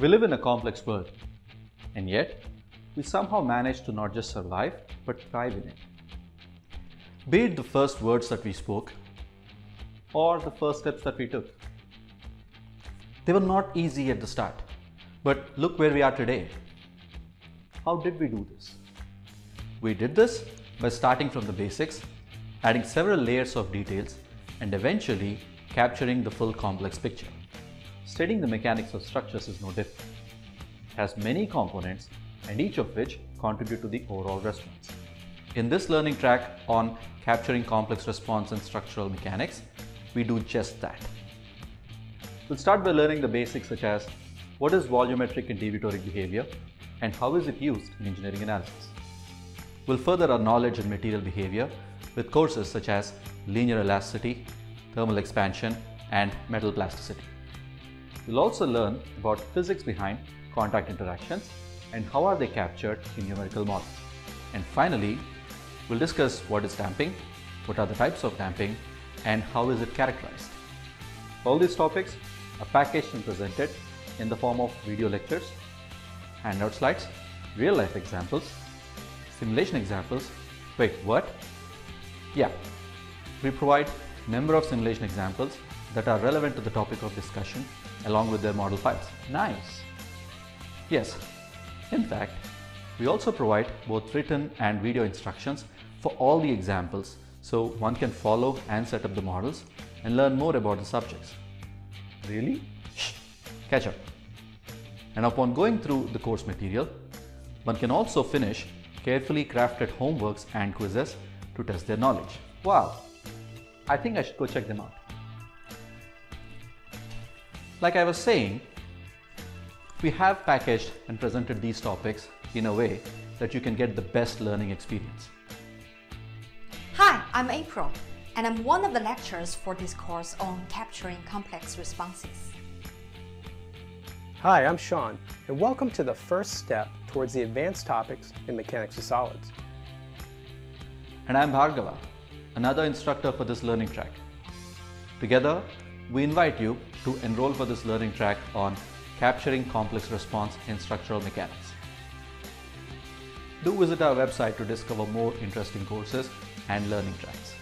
We live in a complex world, and yet we somehow manage to not just survive but thrive in it. Be it the first words that we spoke or the first steps that we took. They were not easy at the start, but look where we are today. How did we do this? We did this by starting from the basics, adding several layers of details, and eventually capturing the full complex picture. Studying the mechanics of structures is no different. It has many components and each of which contribute to the overall response. In this learning track on capturing complex response and structural mechanics, we do just that. We'll start by learning the basics such as what is volumetric and deviatoric behavior and how is it used in engineering analysis. We'll further our knowledge in material behavior with courses such as linear elasticity, thermal expansion and metal plasticity. We'll also learn about physics behind contact interactions and how are they captured in numerical models. And finally, we'll discuss what is damping, what are the types of damping and how is it characterized. All these topics are packaged and presented in the form of video lectures, handout slides, real life examples, simulation examples. Wait, what? Yeah, we provide number of simulation examples that are relevant to the topic of discussion along with their model files. Nice. Yes, in fact, we also provide both written and video instructions for all the examples so one can follow and set up the models and learn more about the subjects. Really? Shh, catch up. And upon going through the course material, one can also finish carefully crafted homeworks and quizzes to test their knowledge. Wow, I think I should go check them out. Like I was saying, we have packaged and presented these topics in a way that you can get the best learning experience. Hi, I'm April, and I'm one of the lecturers for this course on capturing complex responses. Hi, I'm Sean, and welcome to the first step towards the advanced topics in mechanics of solids. And I'm Bhargava, another instructor for this learning track. Together, we invite you to enroll for this learning track on capturing complex response in structural mechanics. Do visit our website to discover more interesting courses and learning tracks.